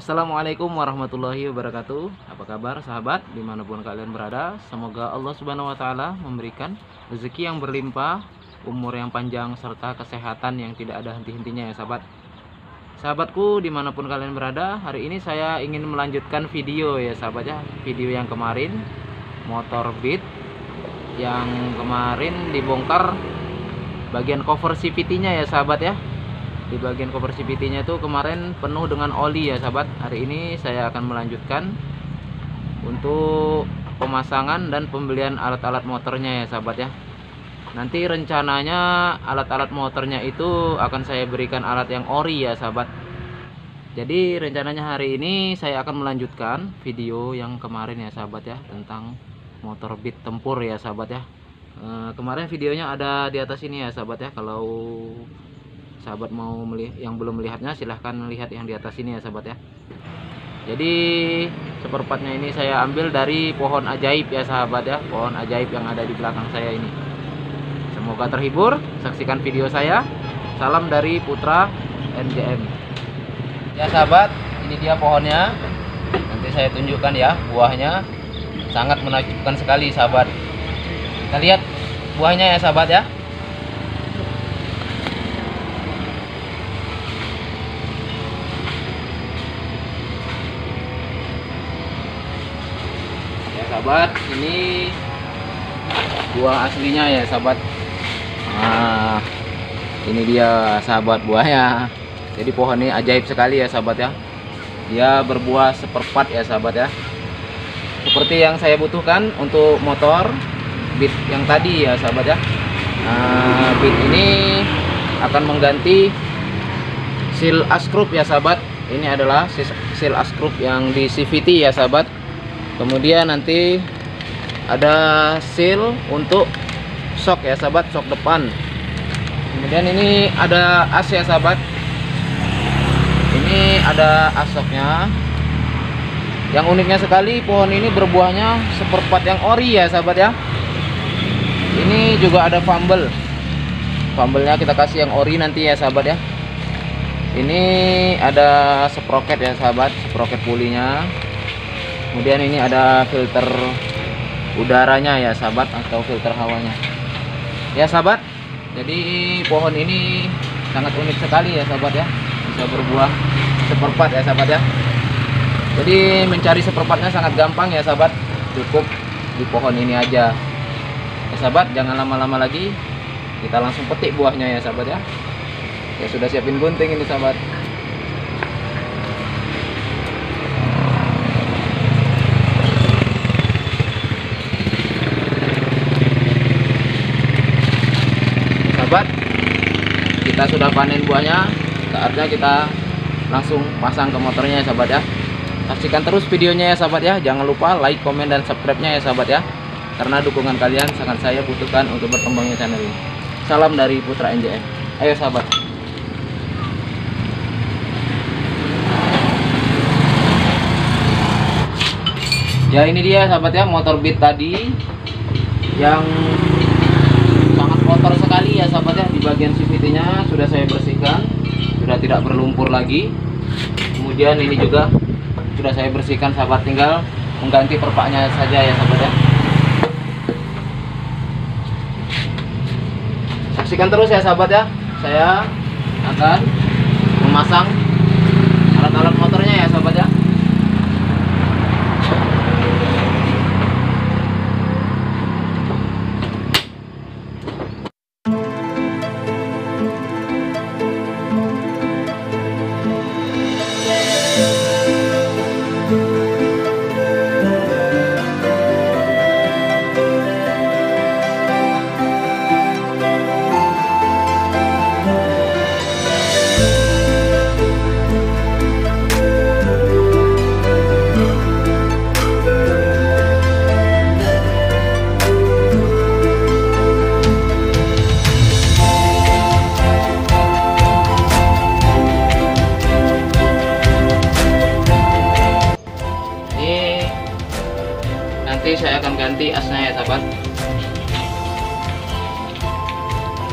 Assalamualaikum warahmatullahi wabarakatuh. Apa kabar sahabat? Di mana pun kalian berada Semoga Allah subhanahu wa ta'ala memberikan rezeki yang berlimpah Umur yang panjang serta kesehatan yang tidak ada henti-hentinya ya sahabat. Sahabatku di mana pun kalian berada Hari ini saya ingin melanjutkan video ya sahabat ya. Video yang kemarin Motor Beat Yang kemarin dibongkar Bagian cover CVT nya ya sahabat ya di bagian cover CVT nya itu kemarin penuh dengan oli ya sahabat. Hari ini saya akan melanjutkan untuk pemasangan dan pembelian alat-alat motornya ya sahabat ya. Nanti rencananya alat-alat motornya itu akan saya berikan alat yang ori ya sahabat. Jadi rencananya hari ini saya akan melanjutkan video yang kemarin ya sahabat ya tentang motor beat tempur ya sahabat ya. E, kemarin videonya ada di atas ini ya sahabat ya. Kalau sahabat mau melihat yang belum melihatnya silahkan melihat yang di atas ini ya sahabat ya. Jadi seperempatnya ini saya ambil dari pohon ajaib ya sahabat ya. Pohon ajaib yang ada di belakang saya ini. Semoga terhibur saksikan video saya. Salam dari Putra NJM ya sahabat ini dia pohonnya. Nanti saya tunjukkan ya buahnya. Sangat menakjubkan sekali sahabat. Kita lihat buahnya ya sahabat ya sahabat ini buah aslinya ya sahabat. Nah ini dia sahabat buahnya. Jadi pohon ini ajaib sekali ya sahabat ya. Dia berbuah seperempat ya sahabat ya. Seperti yang saya butuhkan untuk motor beat yang tadi ya sahabat ya. Nah beat ini akan mengganti seal askrup ya sahabat. Ini adalah seal askrup yang di CVT ya sahabat kemudian nanti ada seal untuk shock ya sahabat shock depan. Kemudian ini ada as ya sahabat. Ini ada asoknya. Yang uniknya sekali pohon ini berbuahnya seperempat yang ori ya sahabat ya. Ini juga ada fumble. Fumble-nya kita kasih yang ori nanti ya sahabat ya. Ini ada sprocket ya sahabat sprocket pulinya kemudian ini ada filter udaranya ya sahabat atau filter hawanya. Ya sahabat jadi pohon ini sangat unik sekali ya sahabat ya. Bisa berbuah seperempat ya sahabat ya. Jadi mencari seperempatnya sangat gampang ya sahabat cukup di pohon ini aja. Ya sahabat jangan lama-lama lagi. Kita langsung petik buahnya ya sahabat ya. Ya sudah siapin gunting ini sahabat sahabat. Kita sudah panen buahnya. Saatnya kita langsung pasang ke motornya ya sahabat ya. Saksikan terus videonya ya sahabat ya. Jangan lupa like komen dan subscribe nya ya sahabat ya. Karena dukungan kalian sangat saya butuhkan untuk berkembangnya channel ini. Salam dari Putra NJM ayo sahabat. Ya ini dia sahabat ya motor beat tadi yang ya sahabat ya di bagian CVT nya sudah saya bersihkan sudah tidak berlumpur lagi. Kemudian ini juga sudah saya bersihkan sahabat tinggal mengganti perpaknya saja ya sahabat ya. Saksikan terus ya sahabat ya. Saya akan memasang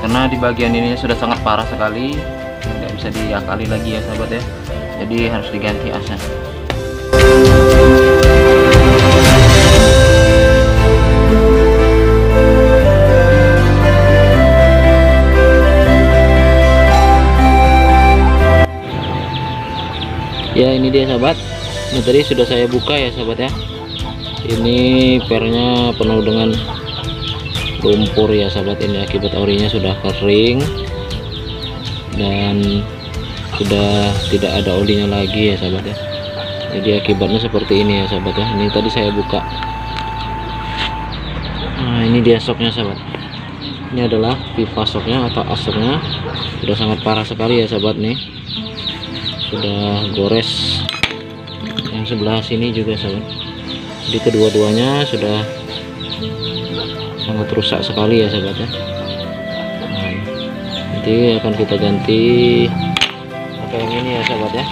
karena di bagian ini sudah sangat parah sekali. Nggak bisa diakali lagi ya sahabat ya. Jadi harus diganti asnya. Ya ini dia sahabat. Ini tadi sudah saya buka ya sahabat ya. Ini pernya penuh dengan lumpur ya sahabat. Ini akibat orinya sudah kering dan sudah tidak ada olinya lagi ya sahabat ya. Jadi akibatnya seperti ini ya sahabat ya. Ini tadi saya buka. Nah ini dia soknya sahabat. Ini adalah pipa soknya atau asoknya sudah sangat parah sekali ya sahabat nih. Sudah gores. Yang sebelah sini juga sahabat. Jadi kedua-duanya sudah sangat rusak sekali ya sahabat ya. Nah, nanti akan kita ganti pakai yang ini ya sahabat ya.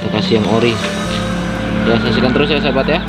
Kita kasih yang ori. Ya saksikan terus ya sahabat Ya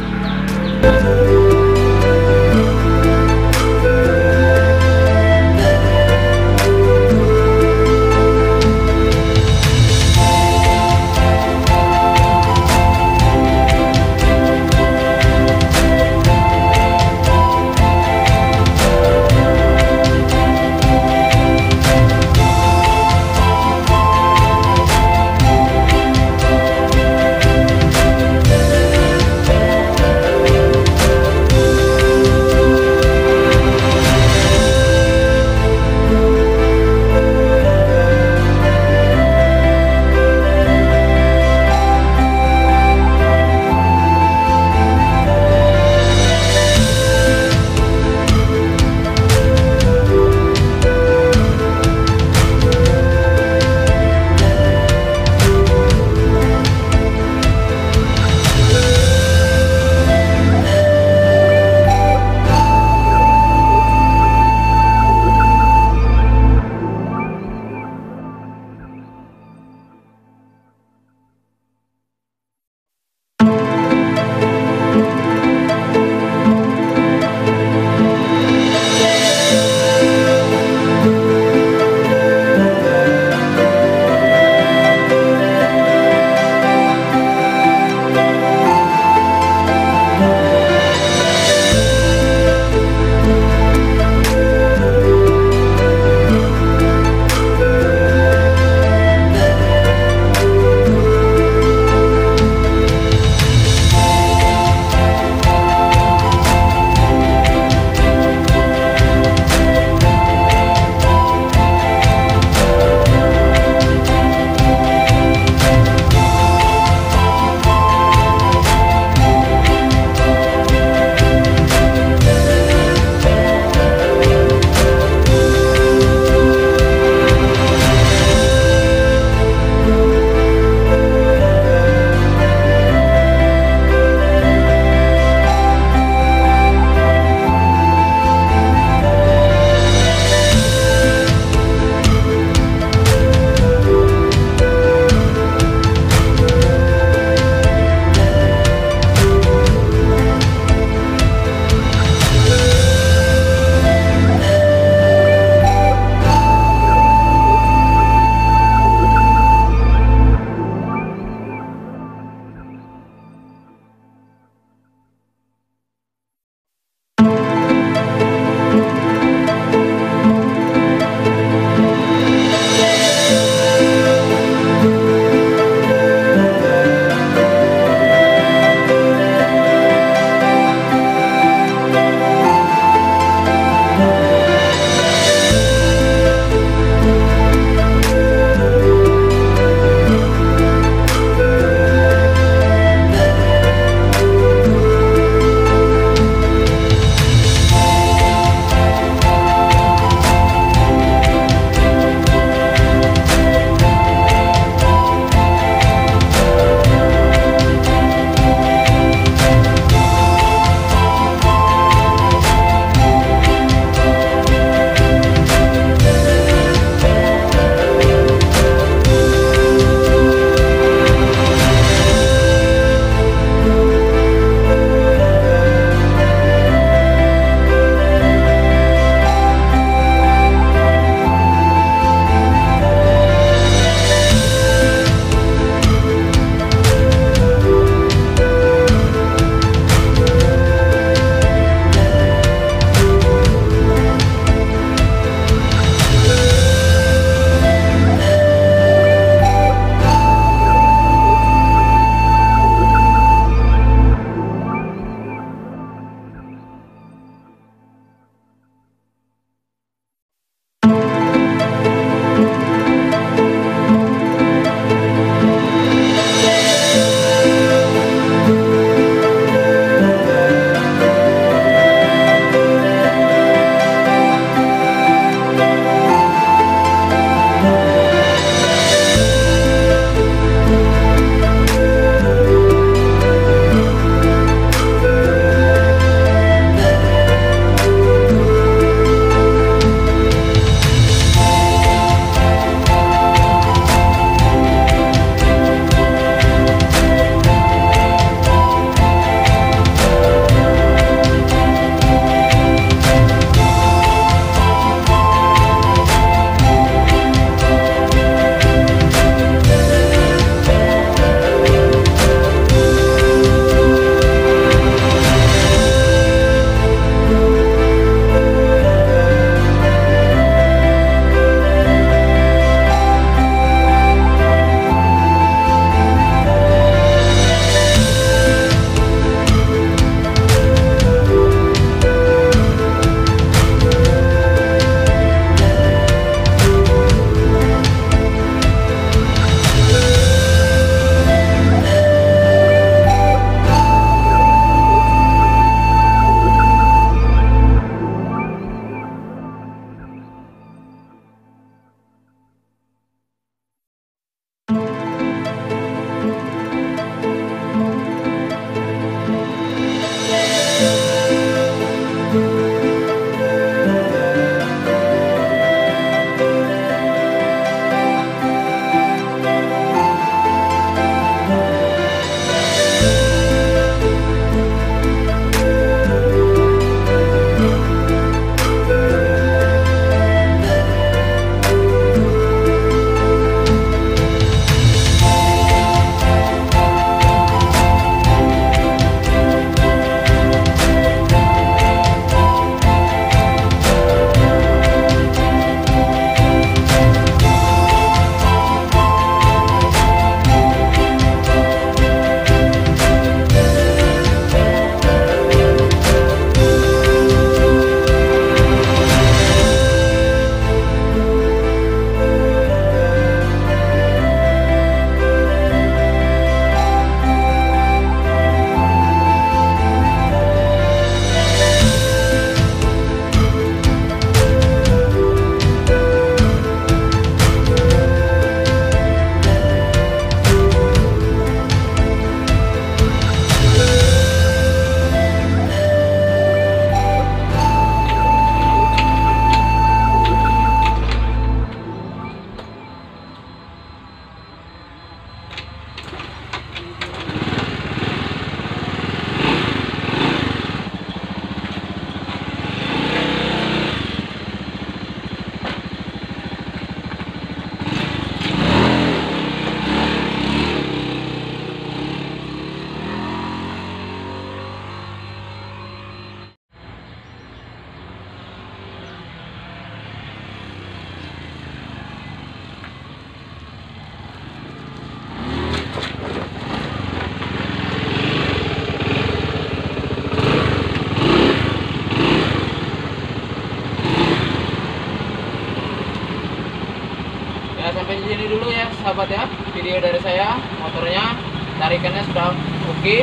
video dari saya motornya tarikannya sudah oke.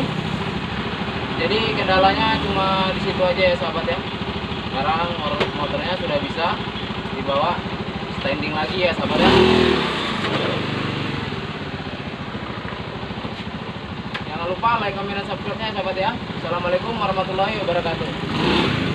Jadi kendalanya cuma di situ aja ya sahabat ya. Sekarang motornya sudah bisa dibawa standing lagi ya sahabat ya. Jangan lupa like, comment, dan subscribe nya sahabat ya. Assalamualaikum warahmatullahi wabarakatuh